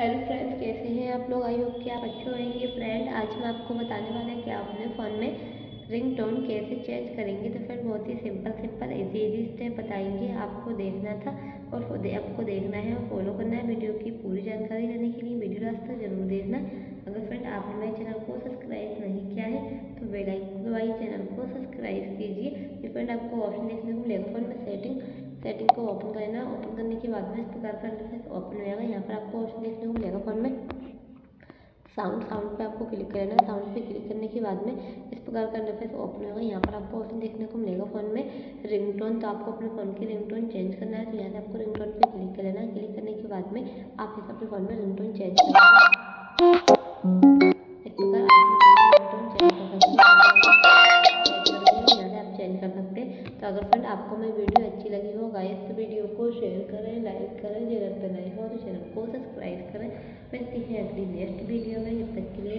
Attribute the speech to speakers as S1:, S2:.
S1: Hello friends कैसे हैं आप लोग? आई होप कि आप अच्छे होंगे। फ्रेंड आज मैं आपको बताने वाला है कि आप अपने फ़ोन में रिंग टोन कैसे चेंज करेंगे। तो फ्रेंड बहुत ही simple simple easy easy step बताएँगे। आपको देखना था और आपको देखना है और फॉलो करना है। वीडियो की पूरी जानकारी लेने के लिए वीडियो तक ज़रूर देखना। अगर फ्रेंड आपने मेरे चैनल को सब्सक्राइब नहीं किया है तो बेलाइक दबाइए चैनल को सब्सक्राइब कीजिए। फ्रेंड आपको ऑप्शन देखने को मिलेगा। फ़ोन में सेटिंग सेटिंग को ओपन करना ओपन करने के बाद में इस प्रकार का इंटरफेस ओपन हो जाएगा। यहाँ पर आपको ऑप्शन देखने को मिलेगा फ़ोन में। साउंड साउंड पे आपको क्लिक करना है। साउंड पे क्लिक करने के बाद में इस प्रकार का इंटरफेस ओपन होगा। यहाँ पर आपको ऑप्शन देखने को मिलेगा फ़ोन में। रिंगटोन तो आपको अपने फ़ोन की रिंगटोन चेंज करना है। तो यहाँ से आपको रिंगटोन पे क्लिक कर लेना क्लिक करने के बाद में आप इस अपने फ़ोन में रिंगटोन चेंज कर तो अगर फ्रेंड आपको मेरी वीडियो अच्छी लगी हो गाइस तो वीडियो को शेयर करें लाइक करें, चैनल पर नए हो तो चैनल को सब्सक्राइब करें। मिलती है अगली नेक्स्ट वीडियो में, जब तक के लिए